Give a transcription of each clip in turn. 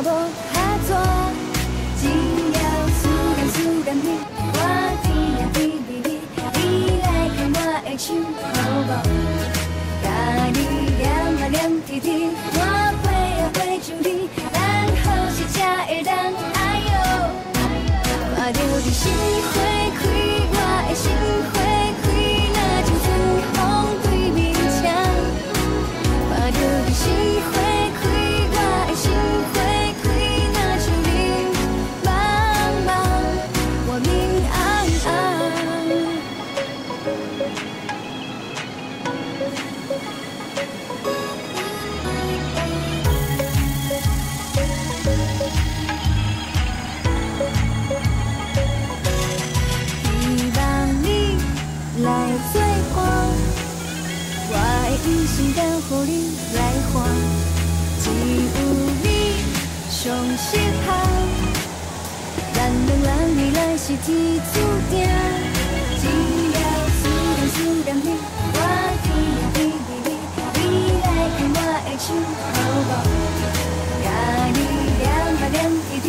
没办法只要思念思念我滴滴滴你来看我爱情好不好你点点滴滴上适合。咱两人未来是一注定。只要思念思念你，我思念你你你，你来牵我的手，好不？你念吧念一天。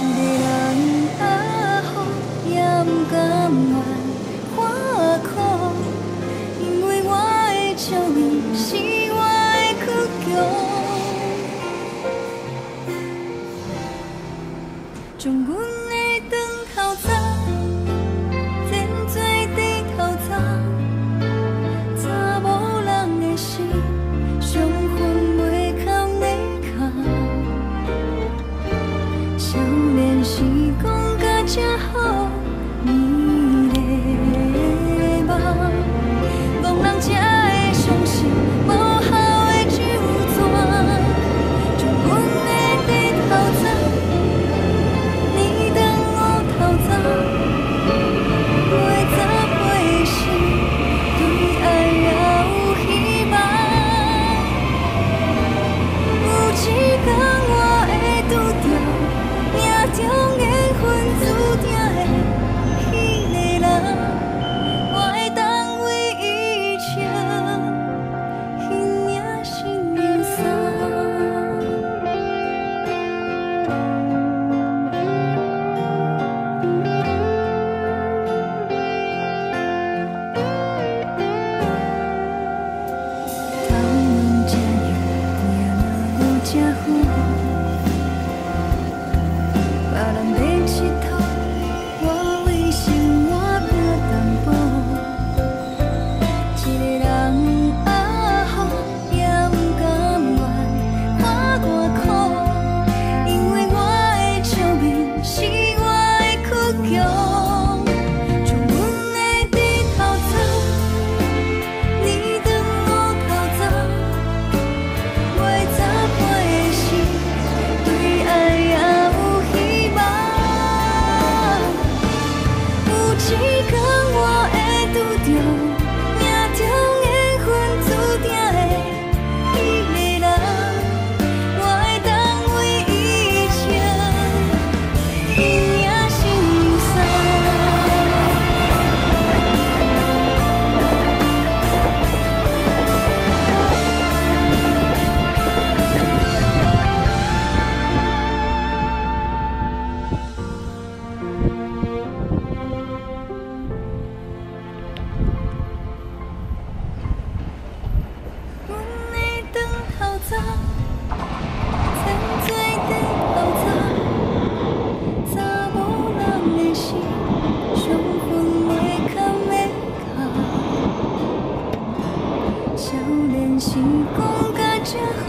Di đàn á hôn yam cam ngài your 星空隔着。